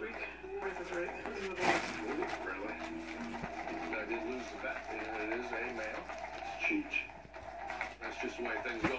week. Right, that's right. Really. I did lose the bet. It is a male. It's Cheech. That's just the way things go.